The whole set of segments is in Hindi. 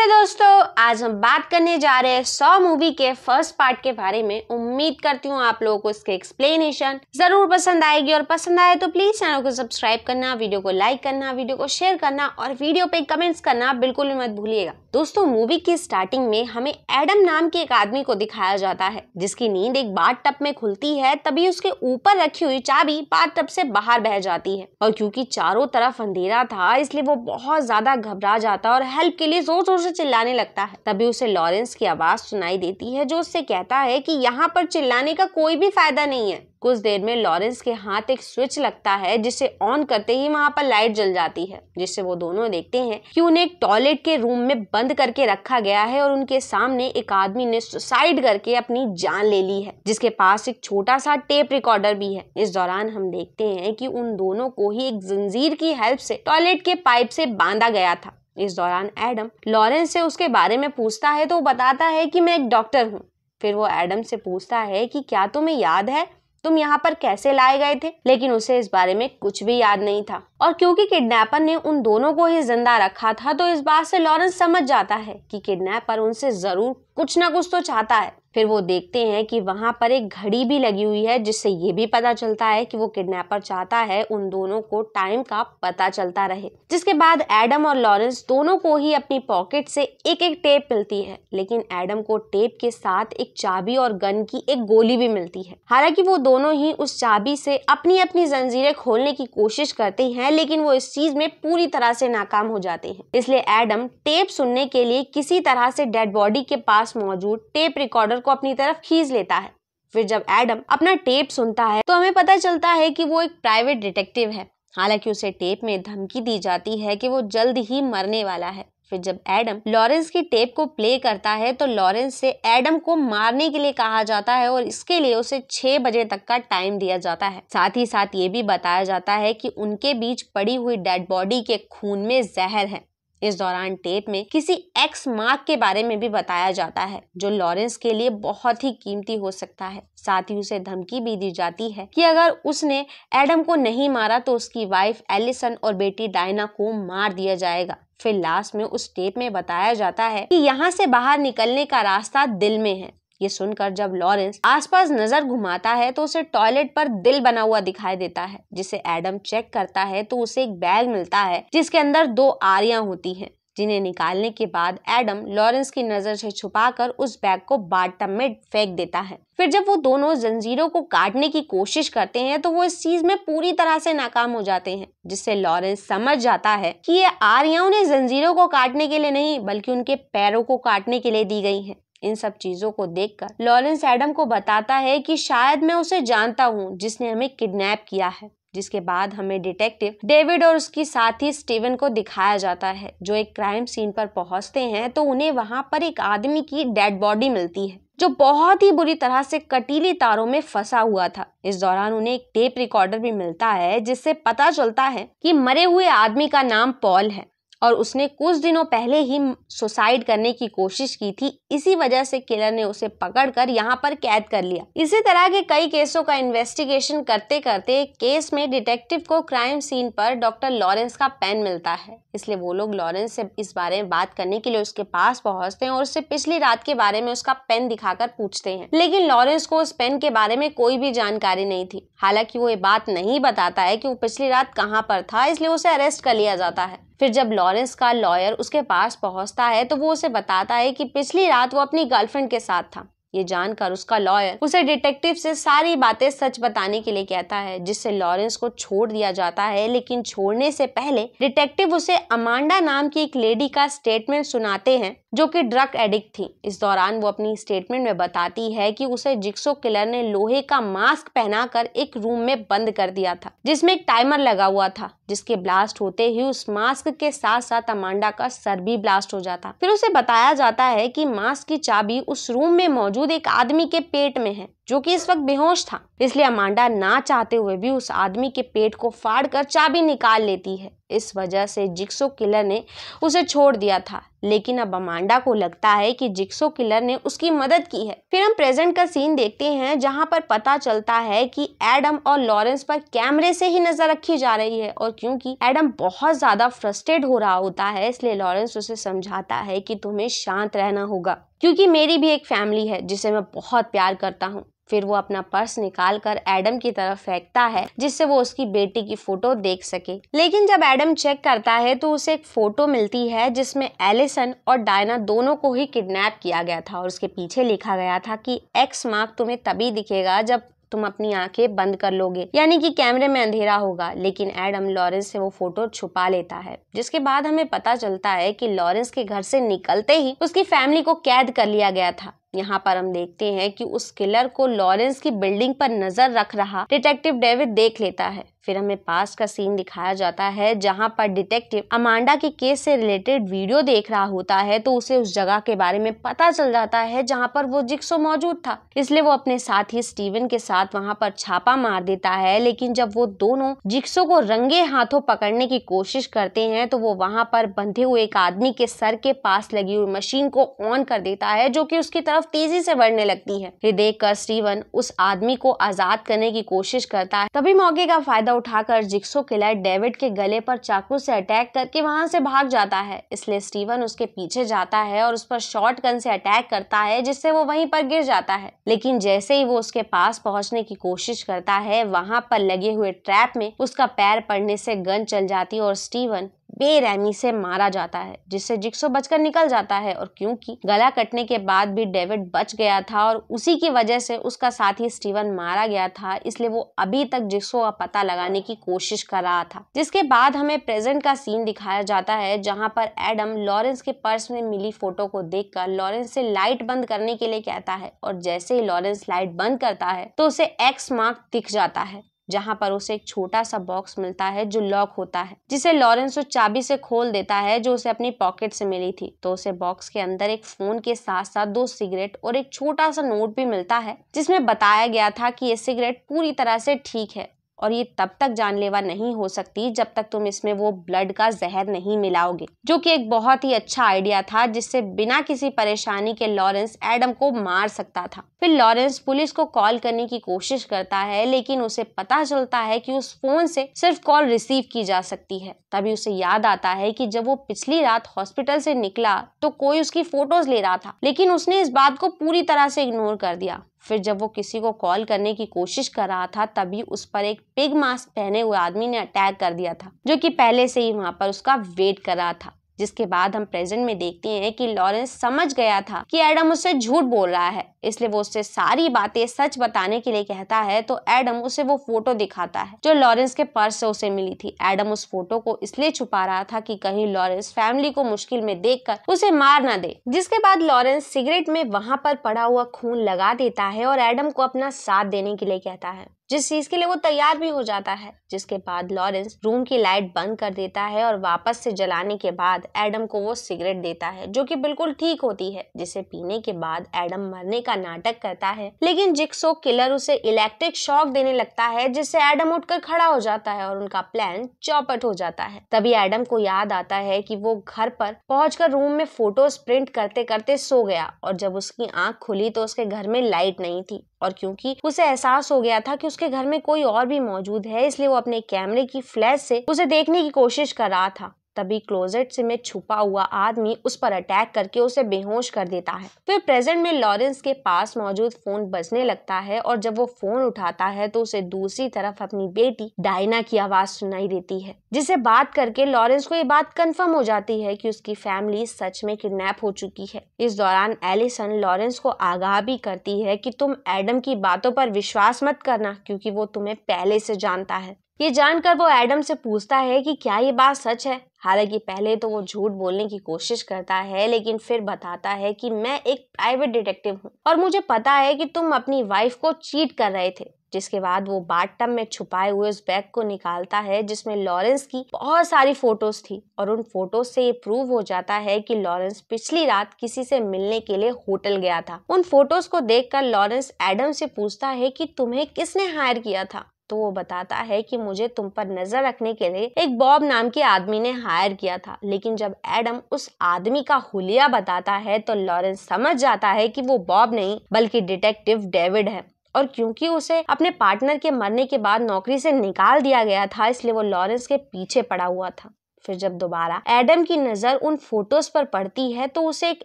प्यारे दोस्तों, आज हम बात करने जा रहे हैं सौ मूवी के फ़र्स्ट पार्ट के बारे में। उम्मीद करती हूँ आप लोगों को इसके एक्सप्लेनेशन ज़रूर पसंद आएगी। और पसंद आए तो प्लीज़ चैनल को सब्सक्राइब करना वीडियो को लाइक करना वीडियो को शेयर करना और वीडियो पे कमेंट्स करना बिल्कुल भी मत भूलिएगा। दोस्तों मूवी की स्टार्टिंग में हमें एडम नाम के एक आदमी को दिखाया जाता है, जिसकी नींद एक बाट टप में खुलती है, तभी उसके ऊपर रखी हुई चाबी बाट टप से बाहर बह जाती है। और क्योंकि चारों तरफ़ अंधेरा था, इसलिए वो बहुत ज़्यादा घबरा जाता और हेल्प के लिए ज़ोर ज़ोर से चिल्लाने लगता है। तभी उसे लॉरेंस की आवाज़ सुनाई देती है, जो उससे कहता है कि यहाँ पर चिल्लाने का कोई भी फ़ायदा नहीं है। कुछ देर में लॉरेंस के हाथ एक स्विच लगता है, जिसे ऑन करते ही वहाँ पर लाइट जल जाती है, जिससे वो दोनों देखते हैं कि उन्हें एक टॉयलेट के रूम में बंद करके रखा गया है और उनके सामने एक आदमी ने सुसाइड करके अपनी जान ले ली है, जिसके पास एक छोटा सा टेप रिकॉर्डर भी है। इस दौरान हम देखते हैं कि उन दोनों को ही एक जंजीर की हेल्प से टॉयलेट के पाइप से बांधा गया था। इस दौरान एडम लॉरेंस से उसके बारे में पूछता है तो वो बताता है कि मैं एक डॉक्टर हूँ। फिर वो एडम से पूछता है कि क्या तुम्हें याद है? तुम यहाँ पर कैसे लाए गए थे? लेकिन उसे इस बारे में कुछ भी याद नहीं था। और क्योंकि किडनैपर ने उन दोनों को ही ज़िंदा रखा था तो इस बात से लॉरेंस समझ जाता है कि किडनैपर उनसे ज़रूर कुछ ना कुछ तो चाहता है। फिर वो देखते हैं कि वहाँ पर एक घड़ी भी लगी हुई है, जिससे ये भी पता चलता है कि वो किडनैपर चाहता है उन दोनों को टाइम का पता चलता रहे। जिसके बाद एडम और लॉरेंस दोनों को ही अपनी पॉकेट से एक एक टेप मिलती है, लेकिन एडम को टेप के साथ एक चाबी और गन की एक गोली भी मिलती है। हालाँकि वो दोनों ही उस चाबी से अपनी अपनी जंजीरें खोलने की कोशिश करते हैं, लेकिन वो इस चीज़ में पूरी तरह से नाकाम हो जाते हैं। इसलिए एडम टेप सुनने के लिए किसी तरह से डेड बॉडी के पास मौजूद टेप रिकॉर्डर को अपनी तरफ़ खींच लेता है। फिर जब एडम अपना टेप सुनता है तो हमें पता चलता है कि वो एक प्राइवेट डिटेक्टिव है। हालाँकि उसे टेप में धमकी दी जाती है कि वो जल्द ही मरने वाला है। फिर जब एडम लॉरेंस की टेप को प्ले करता है तो लॉरेंस से एडम को मारने के लिए कहा जाता है और इसके लिए उसे छह बजे तक का टाइम दिया जाता है। साथ ही साथ ये भी बताया जाता है कि उनके बीच पड़ी हुई डेड बॉडी के खून में जहर है। इस दौरान टेप में किसी एक्स मार्क के बारे में भी बताया जाता है, जो लॉरेंस के लिए बहुत ही कीमती हो सकता है। साथ ही उसे धमकी भी दी जाती है कि अगर उसने एडम को नहीं मारा तो उसकी वाइफ एलिसन और बेटी डायना को मार दिया जाएगा। फिर लास्ट में उस टेप में बताया जाता है कि यहाँ से बाहर निकलने का रास्ता दिल में है। ये सुनकर जब लॉरेंस आसपास नज़र घुमाता है तो उसे टॉयलेट पर दिल बना हुआ दिखाई देता है, जिसे एडम चेक करता है तो उसे एक बैग मिलता है, जिसके अंदर दो आरिया होती हैं, जिन्हें निकालने के बाद एडम लॉरेंस की नज़र से छुपाकर उस बैग को बाटम में फेंक देता है। फिर जब वो दोनों जंजीरों को काटने की कोशिश करते हैं तो वो इस चीज़ में पूरी तरह से नाकाम हो जाते हैं, जिससे लॉरेंस समझ जाता है कि ये आरिया उन्हें जंजीरों को काटने के लिए नहीं, बल्कि उनके पैरों को काटने के लिए दी गई हैं। इन सब चीज़ों को देखकर लॉरेंस एडम को बताता है कि शायद मैं उसे जानता हूँ, जिसने हमें किडनैप किया है, जिसके बाद हमें डिटेक्टिव डेविड और उसकी साथी स्टीवन को दिखाया जाता है, जो एक क्राइम सीन पर पहुँचते हैं तो उन्हें वहाँ पर एक आदमी की डेड बॉडी मिलती है, जो बहुत ही बुरी तरह से कटीली तारों में फंसा हुआ था। इस दौरान उन्हें एक टेप रिकॉर्डर भी मिलता है, जिससे पता चलता है कि मरे हुए आदमी का नाम पॉल है। और उसने कुछ दिनों पहले ही सुसाइड करने की कोशिश की थी। इसी वजह से किलर ने उसे पकड़ कर यहाँ पर कैद कर लिया। इसी तरह के कई केसों का इन्वेस्टिगेशन करते करते केस में डिटेक्टिव को क्राइम सीन पर डॉक्टर लॉरेंस का पेन मिलता है। इसलिए वो लोग लॉरेंस से इस बारे में बात करने के लिए उसके पास पहुँचते हैं और उससे पिछली रात के बारे में उसका पेन दिखाकर पूछते हैं। लेकिन लॉरेंस को उस पेन के बारे में कोई भी जानकारी नहीं थी। हालाँकि वो ये बात नहीं बताता है कि वो पिछली रात कहाँ पर था, इसलिए उसे अरेस्ट कर लिया जाता है। फिर जब लॉरेंस का लॉयर उसके पास पहुँचता है तो वो उसे बताता है कि पिछली रात वो अपनी गर्लफ्रेंड के साथ था। ये जानकर उसका लॉयर उसे डिटेक्टिव से सारी बातें सच बताने के लिए कहता है, जिससे लॉरेंस को छोड़ दिया जाता है। लेकिन छोड़ने से पहले डिटेक्टिव उसे अमांडा नाम की एक लेडी का स्टेटमेंट सुनाते हैं, जो कि ड्रग एडिक्ट थी। इस दौरान वो अपनी स्टेटमेंट में बताती है कि उसे जिक्सो किलर ने लोहे का मास्क पहनाकर एक रूम में बंद कर दिया था, जिसमें एक टाइमर लगा हुआ था। जिसके ब्लास्ट होते ही उस मास्क के साथ साथ अमांडा का सर भी ब्लास्ट हो जाता। फिर उसे बताया जाता है कि मास्क की चाबी उस रूम में मौजूद एक आदमी के पेट में है। जो कि इस वक्त बेहोश था। इसलिए अमांडा ना चाहते हुए भी उस आदमी के पेट को फाड़ कर चाबी निकाल लेती है। इस वजह से जिक्सो किलर ने उसे छोड़ दिया था। लेकिन अब अमांडा को लगता है कि जिक्सो किलर ने उसकी मदद की है। फिर हम प्रेजेंट का सीन देखते हैं, जहाँ पर पता चलता है कि एडम और लॉरेंस पर कैमरे से ही नज़र रखी जा रही है। और क्योंकि एडम बहुत ज़्यादा फ्रस्ट्रेट हो रहा होता है, इसलिए लॉरेंस उसे समझाता है कि तुम्हें शांत रहना होगा। क्योंकि मेरी भी एक फैमिली है, जिसे मैं बहुत प्यार करता हूँ। फिर वो अपना पर्स निकाल कर एडम की तरफ़ फेंकता है, जिससे वो उसकी बेटी की फ़ोटो देख सके। लेकिन जब एडम चेक करता है तो उसे एक फ़ोटो मिलती है, जिसमें एलिसन और डायना दोनों को ही किडनैप किया गया था, और उसके पीछे लिखा गया था कि एक्स मार्क तुम्हें तभी दिखेगा जब तुम अपनी आँखें बंद कर लोगे। यानी कि कैमरे में अंधेरा होगा, लेकिन एडम लॉरेंस से वो फ़ोटो छुपा लेता है, जिसके बाद हमें पता चलता है कि लॉरेंस के घर से निकलते ही उसकी फैमिली को कैद कर लिया गया था। यहाँ पर हम देखते हैं कि उस किलर को लॉरेंस की बिल्डिंग पर नज़र रख रहा डिटेक्टिव डेविड देख लेता है। फिर हमें पास का सीन दिखाया जाता है जहाँ पर डिटेक्टिव अमांडा के केस से रिलेटेड वीडियो देख रहा होता है तो उसे उस जगह के बारे में पता चल जाता है जहाँ पर वो जिक्सो मौजूद था। इसलिए वो अपने साथ ही स्टीवन के साथ वहाँ पर छापा मार देता है लेकिन जब वो दोनों जिक्सो को रंगे हाथों पकड़ने की कोशिश करते हैं तो वो वहाँ पर बंधे हुए एक आदमी के सर के पास लगी हुई मशीन को ऑन कर देता है जो की उसकी तरफ़ तेज़ी से बढ़ने लगती है। ये देख स्टीवन उस आदमी को आज़ाद करने की कोशिश करता है। तभी मौके का फ़ायदा उठाकर जिक्सो किलर डेविड के गले पर चाकू से अटैक करके वहाँ से भाग जाता है। इसलिए स्टीवन उसके पीछे जाता है और उस पर शॉर्ट गन से अटैक करता है, जिससे वो वहीं पर गिर जाता है। लेकिन जैसे ही वो उसके पास पहुँचने की कोशिश करता है, वहाँ पर लगे हुए ट्रैप में उसका पैर पड़ने से गन चल जाती है और स्टीवन बेरहमी से मारा जाता है, जिससे जिक्सो बचकर निकल जाता है। और क्योंकि गला कटने के बाद भी डेविड बच गया था और उसी की वजह से उसका साथी स्टीवन मारा गया था, इसलिए वो अभी तक जिक्सो का पता लगाने की कोशिश कर रहा था। जिसके बाद हमें प्रेजेंट का सीन दिखाया जाता है, जहाँ पर एडम लॉरेंस के पर्स में मिली फ़ोटो को देखकर लॉरेंस से लाइट बंद करने के लिए कहता है, और जैसे ही लॉरेंस लाइट बंद करता है तो उसे एक्स मार्क दिख जाता है। जहाँ पर उसे एक छोटा सा बॉक्स मिलता है जो लॉक होता है, जिसे लॉरेंस उस चाबी से खोल देता है जो उसे अपनी पॉकेट से मिली थी। तो उसे बॉक्स के अंदर एक फ़ोन के साथ साथ दो सिगरेट और एक छोटा सा नोट भी मिलता है, जिसमें बताया गया था कि ये सिगरेट पूरी तरह से ठीक है। और ये तब तक जानलेवा नहीं हो सकती जब तक तुम इसमें वो ब्लड का जहर नहीं मिलाओगे। जो कि एक बहुत ही अच्छा आइडिया था, जिससे बिना किसी परेशानी के लॉरेंस एडम को मार सकता था। फिर लॉरेंस पुलिस को कॉल करने की कोशिश करता है, लेकिन उसे पता चलता है कि उस फ़ोन से सिर्फ़ कॉल रिसीव की जा सकती है। तभी उसे याद आता है कि जब वो पिछली रात हॉस्पिटल से निकला तो कोई उसकी फ़ोटोज़ ले रहा था, लेकिन उसने इस बात को पूरी तरह से इग्नोर कर दिया। फिर जब वो किसी को कॉल करने की कोशिश कर रहा था, तभी उस पर एक पिग मास्क पहने हुए आदमी ने अटैक कर दिया था, जो कि पहले से ही वहाँ पर उसका वेट कर रहा था। जिसके बाद हम प्रेजेंट में देखते हैं कि लॉरेंस समझ गया था कि एडम उससे झूठ बोल रहा है। इसलिए वो उससे सारी बातें सच बताने के लिए कहता है तो एडम उसे वो फ़ोटो दिखाता है, जो लॉरेंस के पर्स से उसे मिली थी। एडम उस फ़ोटो को इसलिए छुपा रहा था कि कहीं लॉरेंस फैमिली को मुश्किल में देखकर उसे मार ना दे। जिसके बाद लॉरेंस सिगरेट में वहाँ पर पड़ा हुआ खून लगा देता है और एडम को अपना साथ देने के लिए कहता है। जिस चीज़ के लिए वो तैयार भी हो जाता है, जिसके बाद लॉरेंस रूम की लाइट बंद कर देता है और वापस से जलाने के बाद एडम को वो सिगरेट देता है, जो कि बिल्कुल ठीक होती है, जिसे पीने के बाद एडम मरने का नाटक करता है। लेकिन जिक्सो किलर उसे इलेक्ट्रिक शॉक देने लगता है, जिससे एडम उठकर खड़ा हो जाता है और उनका प्लान चौपट हो जाता है। तभी एडम को याद आता है कि वो घर पर पहुंचकर रूम में फ़ोटोज़ प्रिंट करते करते सो गया और जब उसकी आँख खुली तो उसके घर में लाइट नहीं थी। और क्योंकि उसे एहसास हो गया था कि उसके घर में कोई और भी मौजूद है, इसलिए वो अपने कैमरे की फ्लैश से उसे देखने की कोशिश कर रहा था। तभी क्लोजेट से में छुपा हुआ आदमी उस पर अटैक करके उसे बेहोश कर देता है। फिर प्रेजेंट में लॉरेंस के पास मौजूद फ़ोन बजने लगता है और जब वो फ़ोन उठाता है तो उसे दूसरी तरफ़ अपनी बेटी डायना की आवाज़ सुनाई देती है, जिसे बात करके लॉरेंस को ये बात कंफर्म हो जाती है कि उसकी फैमिली सच में किडनैप हो चुकी है। इस दौरान एलिसन लॉरेंस को आगाह भी करती है कि तुम एडम की बातों पर विश्वास मत करना, क्योंकि वो तुम्हें पहले से जानता है। ये जानकर वो एडम से पूछता है कि क्या ये बात सच है? हालाँकि पहले तो वो झूठ बोलने की कोशिश करता है, लेकिन फिर बताता है कि मैं एक प्राइवेट डिटेक्टिव हूँ और मुझे पता है कि तुम अपनी वाइफ को चीट कर रहे थे, जिसके बाद वो बाथ में छुपाए हुए उस बैग को निकालता है, जिसमें लॉरेंस की बहुत सारी फ़ोटोज़ थी और उन फ़ोटोज़ से ये प्रूव हो जाता है कि लॉरेंस पिछली रात किसी से मिलने के लिए होटल गया था। उन फ़ोटोज़ को देखकर लॉरेंस एडम से पूछता है कि तुम्हें किसने हायर किया था? तो वो बताता है कि मुझे तुम पर नज़र रखने के लिए एक बॉब नाम के आदमी ने हायर किया था। लेकिन जब एडम उस आदमी का हुलिया बताता है तो लॉरेंस समझ जाता है कि वो बॉब नहीं, बल्कि डिटेक्टिव डेविड है। और क्योंकि उसे अपने पार्टनर के मरने के बाद नौकरी से निकाल दिया गया था, इसलिए वो लॉरेंस के पीछे पड़ा हुआ था। फिर जब दोबारा एडम की नज़र उन फ़ोटोज़ पर पड़ती है तो उसे एक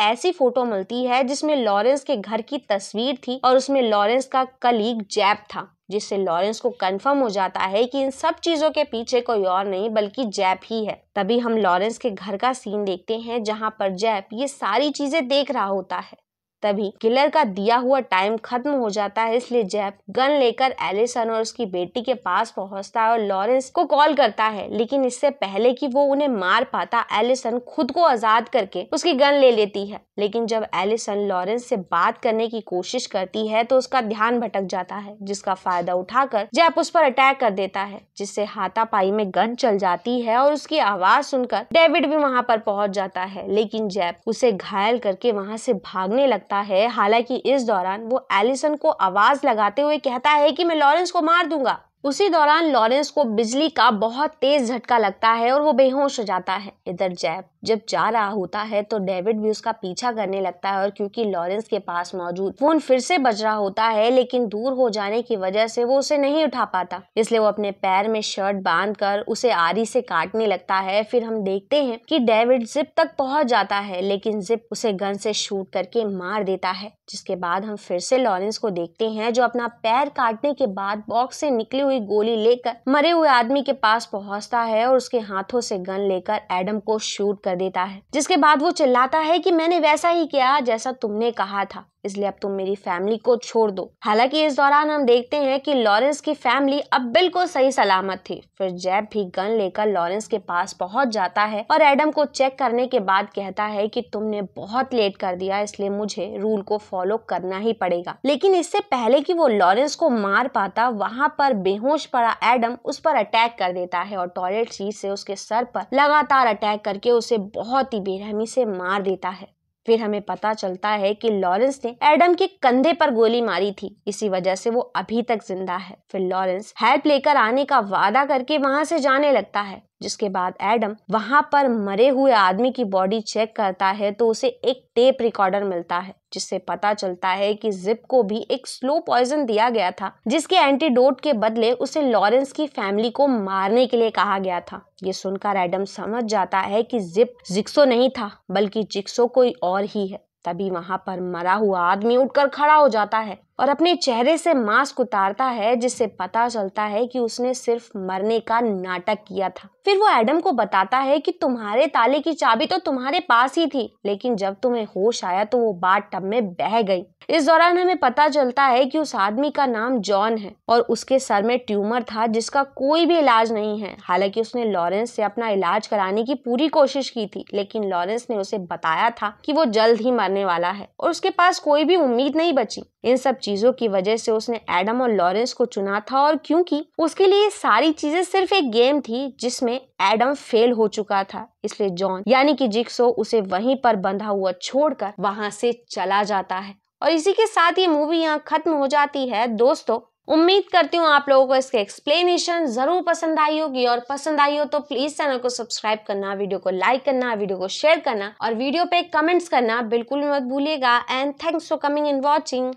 ऐसी फ़ोटो मिलती है जिसमें लॉरेंस के घर की तस्वीर थी और उसमें लॉरेंस का कलीग जैप था, जिससे लॉरेंस को कंफर्म हो जाता है कि इन सब चीज़ों के पीछे कोई और नहीं, बल्कि जैप ही है। तभी हम लॉरेंस के घर का सीन देखते हैं, जहाँ पर जैप ये सारी चीज़ें देख रहा होता है। तभी किलर का दिया हुआ टाइम खत्म हो जाता है, इसलिए जैप गन लेकर एलिसन और उसकी बेटी के पास पहुँचता है और लॉरेंस को कॉल करता है। लेकिन इससे पहले कि वो उन्हें मार पाता, एलिसन खुद को आज़ाद करके उसकी गन ले लेती है। लेकिन जब एलिसन लॉरेंस से बात करने की कोशिश करती है तो उसका ध्यान भटक जाता है, जिसका फ़ायदा उठाकर जैप उस पर अटैक कर देता है, जिससे हाथापाई में गन चल जाती है और उसकी आवाज़ सुनकर डेविड भी वहाँ पर पहुँच जाता है। लेकिन जैप उसे घायल करके वहाँ से भागने लगता लगता है। हालाँकि इस दौरान वो एलिसन को आवाज़ लगाते हुए कहता है कि मैं लॉरेंस को मार दूँगा। उसी दौरान लॉरेंस को बिजली का बहुत तेज झटका लगता है और वो बेहोश हो जाता है। इधर जैब जब जा रहा होता है तो डेविड भी उसका पीछा करने लगता है और क्योंकि लॉरेंस के पास मौजूद फ़ोन फिर से बज रहा होता है, लेकिन दूर हो जाने की वजह से वो उसे नहीं उठा पाता। इसलिए वो अपने पैर में शर्ट बाँध कर उसे आरी से काटने लगता है। फिर हम देखते हैं कि डेविड जिप तक पहुँच जाता है, लेकिन जिप उसे गन से शूट करके मार देता है, जिसके बाद हम फिर से लॉरेंस को देखते हैं, जो अपना पैर काटने के बाद बॉक्स से निकली हुई गोली लेकर, मरे हुए आदमी के पास पहुँचता है और उसके हाथों से गन लेकर एडम को शूट कर देता है, जिसके बाद वो चिल्लाता है कि मैंने वैसा ही किया जैसा तुमने कहा था। इसलिए अब तुम मेरी फैमिली को छोड़ दो। हालाँकि इस दौरान हम देखते हैं कि लॉरेंस की फैमिली अब बिल्कुल सही सलामत थी। फिर जैब भी गन लेकर लॉरेंस के पास पहुँच जाता है और एडम को चेक करने के बाद कहता है कि तुमने बहुत लेट कर दिया, इसलिए मुझे रूल को फॉलो करना ही पड़ेगा। लेकिन इससे पहले कि वो लॉरेंस को मार पाता, वहाँ पर बेहोश पड़ा एडम उस पर अटैक कर देता है और टॉयलेट सीट से उसके सर पर लगातार अटैक करके उसे बहुत ही बेरहमी से मार देता है। फिर हमें पता चलता है कि लॉरेंस ने एडम के कंधे पर गोली मारी थी। इसी वजह से वो अभी तक ज़िंदा है। फिर लॉरेंस हेल्प लेकर आने का वादा करके वहाँ से जाने लगता है। जिसके बाद एडम वहाँ पर मरे हुए आदमी की बॉडी चेक करता है तो उसे एक टेप रिकॉर्डर मिलता है, जिससे पता चलता है कि जिप को भी एक स्लो पॉइजन दिया गया था, जिसके एंटीडोट के बदले उसे लॉरेंस की फैमिली को मारने के लिए कहा गया था। ये सुनकर एडम समझ जाता है कि जिप जिक्सो नहीं था, बल्कि जिक्सो कोई और ही है। तभी वहाँ पर मरा हुआ आदमी उठकर खड़ा हो जाता है। और अपने चेहरे से मास्क उतारता है, जिससे पता चलता है कि उसने सिर्फ़ मरने का नाटक किया था। फिर वो एडम को बताता है कि तुम्हारे ताले की चाबी तो तुम्हारे पास ही थी, लेकिन जब तुम्हें होश आया तो वो बात टब में बह गई। इस दौरान हमें पता चलता है कि उस आदमी का नाम जॉन है और उसके सर में ट्यूमर था, जिसका कोई भी इलाज नहीं है। हालाँकि उसने लॉरेंस से अपना इलाज कराने की पूरी कोशिश की थी, लेकिन लॉरेंस ने उसे बताया था कि वो जल्द ही मरने वाला है और उसके पास कोई भी उम्मीद नहीं बची। इन सब चीज़ों की वजह से उसने एडम और लॉरेंस को चुना था और क्योंकि उसके लिए सारी चीज़ें सिर्फ़ एक गेम थी जिसमें एडम फेल हो चुका था, इसलिए जॉन, यानी कि जिक्सो उसे वहीं पर बंधा हुआ छोड़कर वहाँ से चला जाता है। और इसी के साथ ये मूवी यहाँ खत्म हो जाती है। दोस्तों, उम्मीद करती हूँ आप लोगों को इसके एक्सप्लेनेशन ज़रूर पसंद आई होगी। और पसंद आई हो तो प्लीज़ चैनल को सब्सक्राइब करना वीडियो को लाइक करना वीडियो को शेयर करना और वीडियो पे कमेंट्स करना बिल्कुल मत भूलिएगा। And thanks for coming and watching